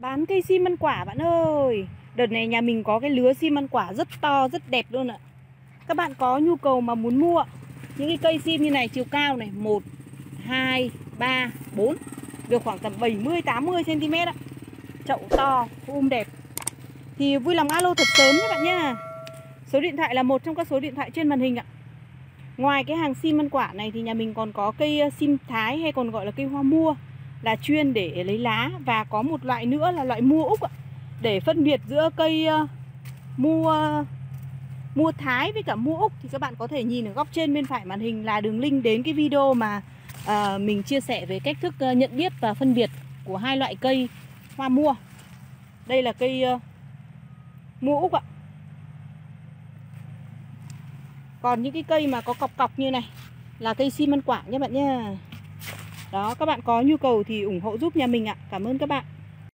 Bán cây sim ăn quả bạn ơi. Đợt này nhà mình có cái lứa sim ăn quả rất to, rất đẹp luôn ạ. Các bạn có nhu cầu mà muốn mua Những cái cây sim như này chiều cao này 1, 2, 3, 4 Được khoảng tầm 70-80cm ạ. Chậu to, um đẹp. Thì vui lòng alo thật sớm các bạn nhé Số điện thoại là một trong các số điện thoại trên màn hình ạ. Ngoài cái hàng sim ăn quả này thì nhà mình còn có cây sim thái hay còn gọi là cây hoa mua là chuyên để lấy lá và có một loại nữa là loại mua úc ạ. để phân biệt giữa cây ờ, mua mua thái với cả mua úc thì các bạn có thể nhìn ở góc trên bên phải màn hình là đường link đến cái video mà à, mình chia sẻ về cách thức ờ, nhận biết và phân biệt của hai loại cây hoa mua. Đây là cây uh, mua úc ạ. Còn những cái cây mà có cọc cọc như này là cây xi măng quả nha bạn nha đó, các bạn có nhu cầu thì ủng hộ giúp nhà mình ạ. Cảm ơn các bạn.